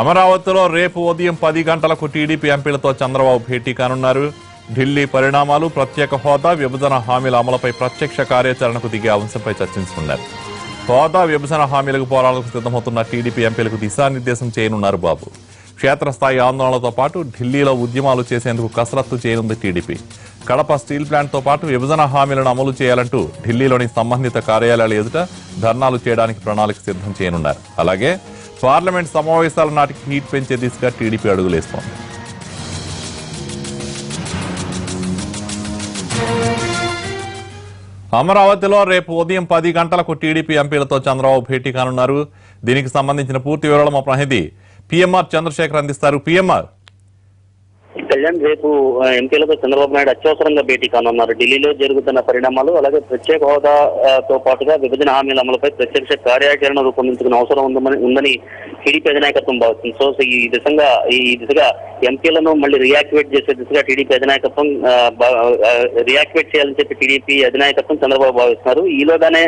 అమరావతిలో రేపు ఉదయం పది గంటలకు టీడీపీ ఎంపీలతో చంద్రబాబు భేటీ కానున్నారు. ఢిల్లీ పరిణామాలు ప్రత్యేక హోదా విభజన హామీల అమలుపై ప్రత్యక్ష కార్యాచరణకు దిగే అంశంపై చర్చించుకున్నారు. హోదా విభజన హామీలకు పోరాటకు సిద్ధమవుతున్న టీడీపీ ఎంపీలకు దిశానిర్దేశం చేయనున్నారు బాబు. క్షేత్రస్థాయి ఆందోళనలతో పాటు ఢిల్లీలో ఉద్యమాలు చేసేందుకు కసరత్తు చేయనుంది టీడీపీ. కడప స్టీల్ ప్లాంట్తో పాటు విభజన హామీలను అమలు చేయాలంటూ ఢిల్లీలోని సంబంధిత కార్యాలయాల ఎదుట ధర్నాలు చేయడానికి ప్రణాళిక సిద్ధం చేయనున్నారు. అలాగే పార్లమెంట్ సమావేశాల నాటికి హీట్ పెంచే దిశగా టీడీపీ అడుగులేస్తోంది. అమరావతిలో రేపు ఉదయం పది గంటలకు టీడీపీ ఎంపీలతో చంద్రబాబు భేటీ కానున్నారు. దీనికి సంబంధించిన పూర్తి వివరాలు మా ప్రతినిధి పిఎంఆర్ చంద్రశేఖర్ అందిస్తారు. పిఎంఆర్ కళ్యాణ్ రేపు ఎంపీలతో చంద్రబాబు నాయుడు అత్యవసరంగా భేటీ కానున్నారు. ఢిల్లీలో జరుగుతున్న పరిణామాలు అలాగే ప్రత్యేక హోదా తో పాటుగా విభజన హామీల అమలుపై ప్రత్యక్ష కార్యాచరణ రూపొందించుకునే అవసరం ఉందని ఉందని టీడీపీ అధినాయకత్వం భావిస్తుంది. సో సో ఈ దిశగా ఈ దిశగా ఎంపీలను మళ్ళీ రియాక్టివేట్ చేసే దిశగా టీడీపీ అధినాయకత్వం రియాక్టివేట్ చేయాలని చెప్పి టీడీపీ అధినాయకత్వం చంద్రబాబు భావిస్తున్నారు. ఈలోగానే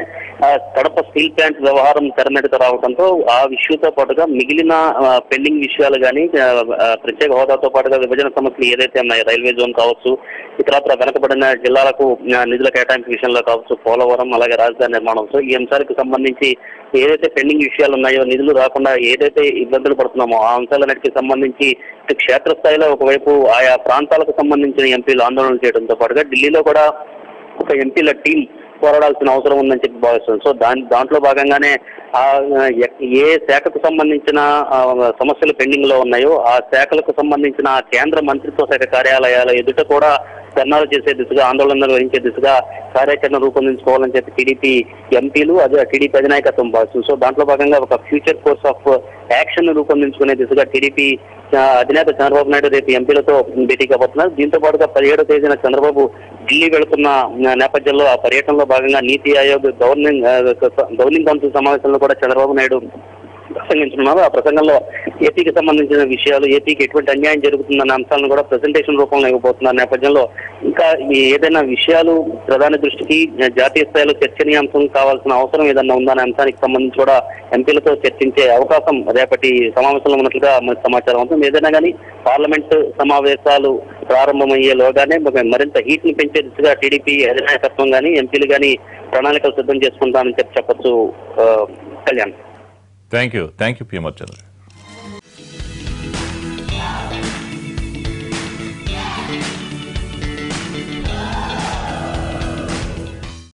కడప స్టీల్ ప్లాంట్ వ్యవహారం తెరమీదకు రావడంతో ఆ ఇష్యూతో పాటుగా మిగిలిన పెండింగ్ విషయాలు కానీ ప్రత్యేక హోదాతో పాటుగా విభజన సమస్యలు ఏదైతే ఉన్నాయో రైల్వే జోన్ కావచ్చు ఇతరత్ర వెనకబడిన జిల్లాలకు నిధుల కేటాయింపు విషయంలో కావచ్చు పోలవరం అలాగే రాజధాని నిర్మాణం. సో ఈ అంశాలకు సంబంధించి ఏదైతే పెండింగ్ విషయాలు ఉన్నాయో నిధులు రాకుండా ఏదైతే ఇబ్బందులు పడుతున్నామో ఆ అంశాలన్నిటికీ సంబంధించి క్షేత్రస్థాయిలో ఒకవైపు ఆయా ప్రాంతాలకు సంబంధించిన ఎంపీలు ఆందోళన చేయడంతో పాటుగా ఢిల్లీలో కూడా ఒక ఎంపీల టీం పోరాడాల్సిన అవసరం ఉందని చెప్పి భావిస్తుంది సో దాని దాంట్లో భాగంగానే ఆ ఏ శాఖకు సంబంధించిన సమస్యలు పెండింగ్లో ఉన్నాయో ఆ శాఖలకు సంబంధించిన కేంద్ర మంత్రిత్వ శాఖ కార్యాలయాల ఎదుట కూడా ధర్నాలు చేసే దిశగా ఆందోళనలు వహించే దిశగా కార్యాచరణ రూపొందించుకోవాలని చెప్పి టీడీపీ ఎంపీలు అదే టీడీపీ అధినాయకత్వం భావిస్తుంది సో దాంట్లో భాగంగా ఒక ఫ్యూచర్ కోర్స్ ఆఫ్ యాక్షన్ రూపొందించుకునే దిశగా టీడీపీ అధినేత చంద్రబాబు నాయుడు రేపు ఎంపీలతో భేటీ కాబోతున్నారు దీంతో పాటుగా పదిహేడో తేదీన చంద్రబాబు ఢిల్లీ వెళుతున్న నేపథ్యంలో ఆ పర్యటనలో భాగంగా నీతి ఆయోగ్ గవర్నింగ్ గవర్నింగ్ కౌన్సిల్ సమావేశంలో కూడా చంద్రబాబు నాయుడు ప్రసంగించున్నారు ఆ ప్రసంగంలో ఏపీకి సంబంధించిన విషయాలు ఏపీకి ఎటువంటి అన్యాయం జరుగుతుందన్న అంశాలను కూడా ప్రెసెంటేషన్ రూపంలో ఇవ్వబోతున్న నేపథ్యంలో ఇంకా ఏదైనా విషయాలు ప్రధాని దృష్టికి జాతీయ స్థాయిలో చర్చనీయాంశం కావాల్సిన అవసరం ఏదన్నా ఉందనే అంశానికి సంబంధించి కూడా ఎంపీలతో చర్చించే అవకాశం రేపటి సమావేశంలో ఉన్నట్లుగా మనకు సమాచారం ఉంటుంది ఏదైనా కానీ పార్లమెంట్ సమావేశాలు ప్రారంభమయ్యేలోగానే లోగానే మరింత హీట్ని పెంచే దిశగా టీడీపీ అధినాయకత్వం కానీ ఎంపీలు కానీ ప్రణాళికలు సిద్ధం చేసుకుంటామని చెప్పి చెప్పచ్చు ఆ, Kalyan. Thank you thank you PMR Chandra